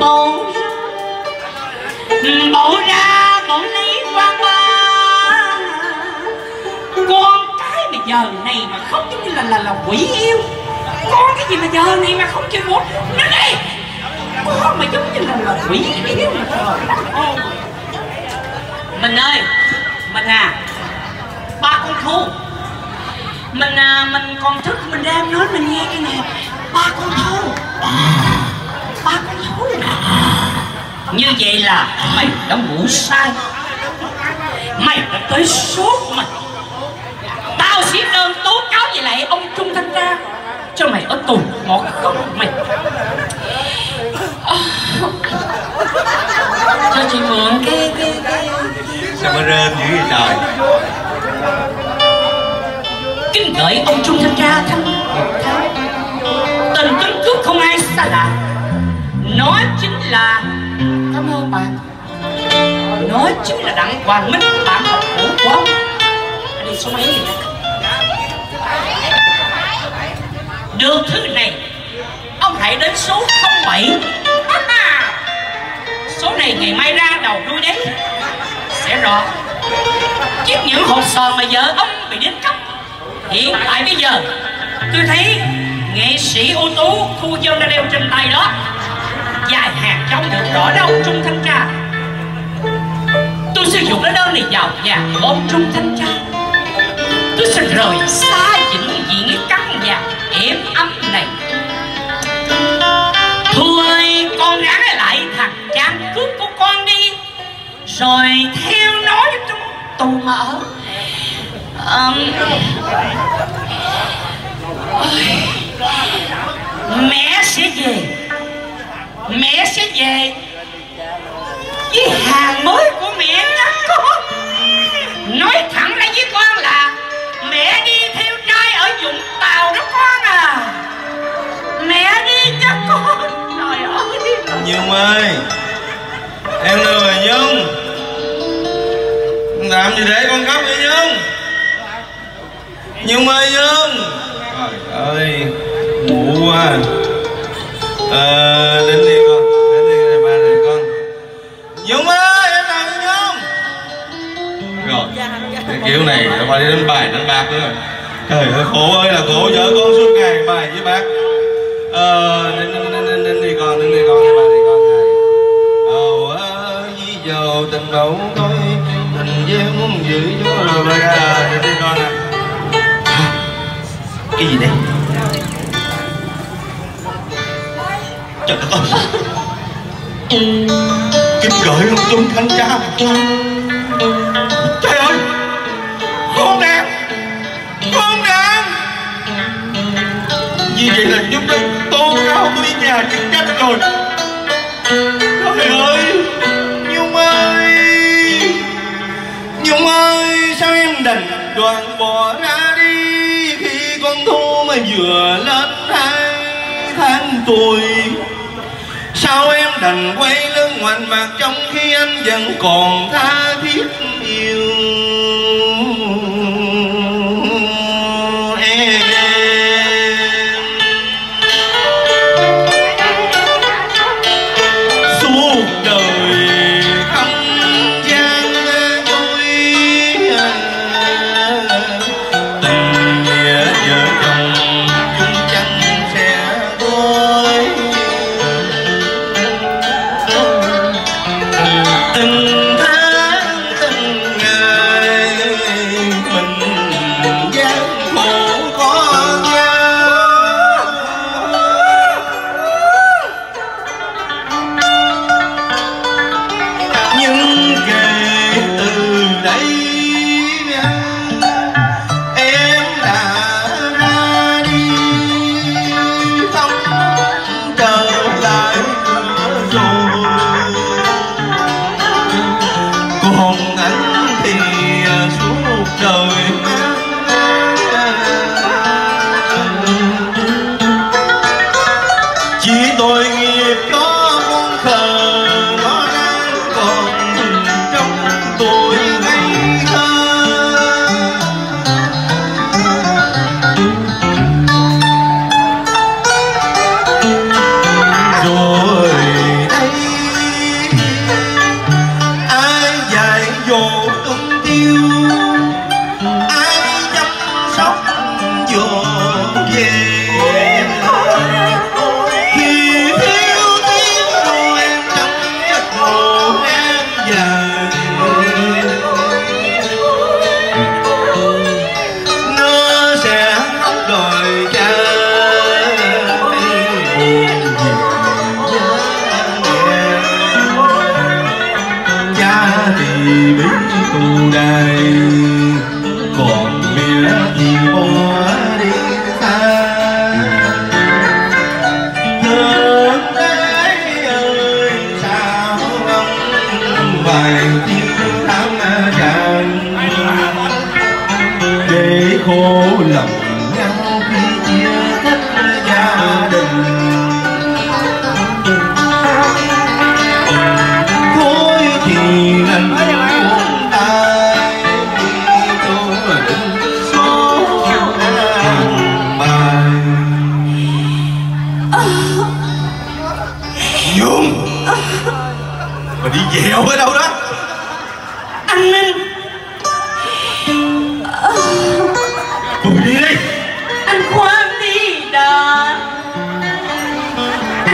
bộ bộ ra bộ lấy qua qua con cái mà giờ này mà không giống như là là là quỷ yêu. Con cái gì mà giờ này mà không chơi muốn nó đi. Con mà giống như là là quỷ yêu mà trời mình ơi, mình à ba con thu mình à mình còn thức mình đang nói mình nghe cái nè. Ba con thu ba con thu như vậy là mày đã ngủ sai. Mày đã tới sốt mày. Tao sẽ đơn tố cáo về lại ông trung thanh tra cho mày ở tù ngọt không mày. Cho chị mượn cái cái cái sao mà rên dữ vậy trời? Kính gửi ông trung thanh tra thăm. Tình tính cướp không ai xa lạ. Nó chính là nói chính là đặng hoàng minh bạn học cũ của ông Anh đi số mấy vậy được thứ này, ông hãy đến số 07 số này ngày mai ra đầu đuôi đấy. Sẽ rõ. Chiếc những hộp sòn mà vợ ông bị đến cấp hiện tại bây giờ, tôi thấy nghệ sĩ ưu tú thu dân đã đeo trên tay đó, dài hàng trong được rõ đâu, trung thanh ca tôi sử dụng cái đơn này vào nhà của ông trung thanh tra. Tôi sẽ rời xa vĩnh viễn cái căn nhà êm ấm này. Thôi con gắn lại thằng trang cướp của con đi. Rồi theo nó vô trong tù mà ở. Um, Mẹ sẽ về. Mẹ sẽ về. Với hà mới của mẹ nha con Nói thẳng ra với con là Mẹ đi theo trai ở Vũng Tàu đó con à. Mẹ đi cho con. Trời ơi. Nhung ơi, em đâu rồi nhung? Làm gì để con khóc vậy nhung? Nhung ơi nhung. Trời ơi, ngủ quá. Ờ đến đi con, đến đi này ba này con. Nhung ơi! Cái kiểu này nó phải đi đánh bài đánh bạc nữa. Rồi trời ơi khổ ơi là khổ vợ con suốt ngày bài với bác, ờ nên nên nên nên nên đi con nên đi con này đi con này. Ồ ơi dầu tình đầu tôi tình gieo muốn giữ cho rồi ba ra nên đi con này. cái gì đây? Trời ơi. Kinh gợi luôn chung thanh tra vậy là giúp đỡ tôn cao tôi đi nhà chức trách rồi. Trời ơi, nhung ơi nhung ơi, sao em đành đoạn bỏ ra đi? Khi con thu mà vừa lên hai tháng tuổi, sao em đành quay lưng ngoảnh mặt trong khi anh vẫn còn tha thiết yêu? vài tiếng tháng tràng để khổ lòng nhau khi chia cách gia đình. Thôi thì lần tay tôi đừng số bài. Dung Mà đi dẹo ở đâu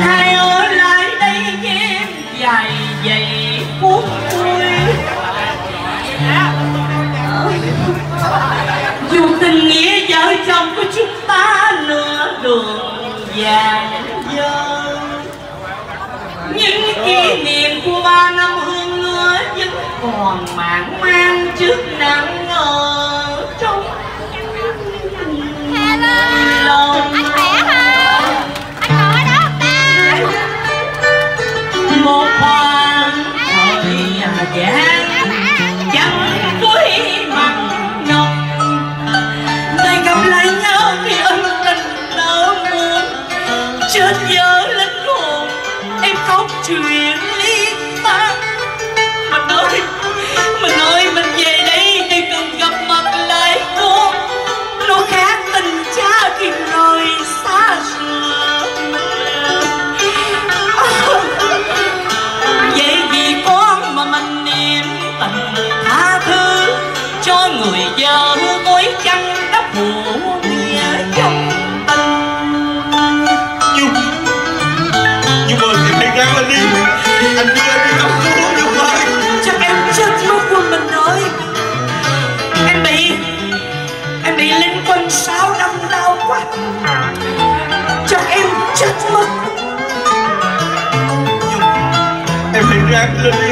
hai ở lại đây với em dài dày phút vui dù tình nghĩa vợ chồng của chúng ta nửa đường vàng dơ những kỷ niệm của ba năm hương nữa vẫn còn mãn mang trước nắng Yeah. Lên đi. Anh đưa em đi cấp cứu Nhung ơi chắc em chết mất quân mình ơi em bị em bị linh quân sáu năm đau quá. Chắc em chết mất Nhung Em hãy ráng lên đi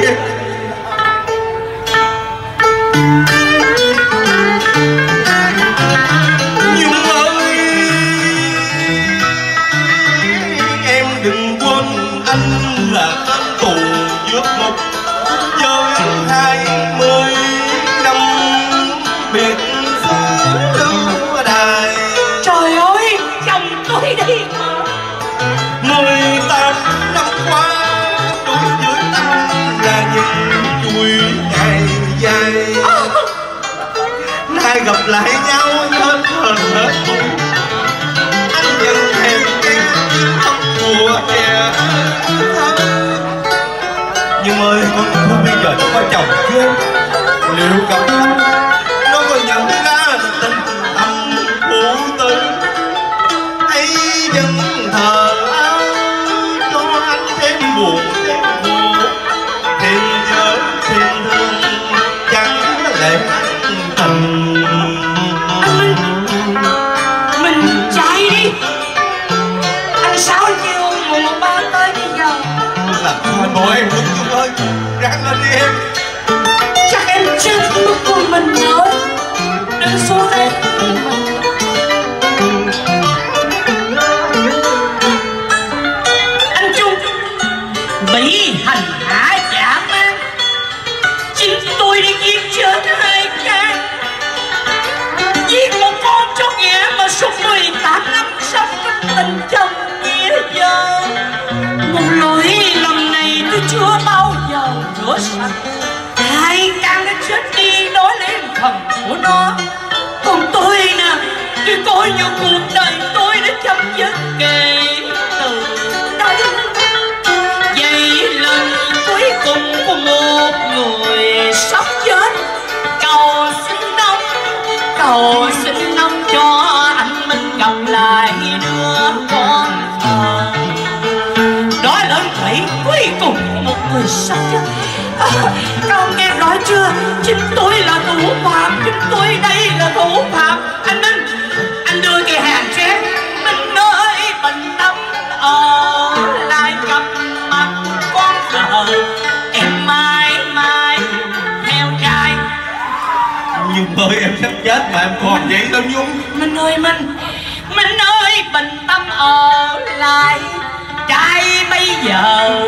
gặp lại nhau hết hờn hết anh vẫn thèm nghe tiếng khóc hè nhưng ơi, con không bây giờ có chồng chưa? Liệu gặp là thôi bộ em đúng chung ơi ráng lên đi em. Chắc em chết mất của mình nữa đừng xuống đây anh trung bị hành cùng một người sắp chết. À, con nghe rõ chưa? Chính tôi là thủ phạm chính tôi đây là thủ phạm. Anh minh anh đưa cái hàng chép mình ơi bình tâm ở lại gặp mặt con thờ em mãi mãi theo trai. Nhung ơi em sắp chết mà em còn vậy đâu Nhung? Minh ơi Minh. Minh ơi bình tâm ở lại. Trai bây giờ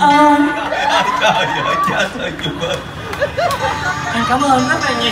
ơi Trời ơi chết ơi Nhung ơi. Anh cảm ơn rất là nhiều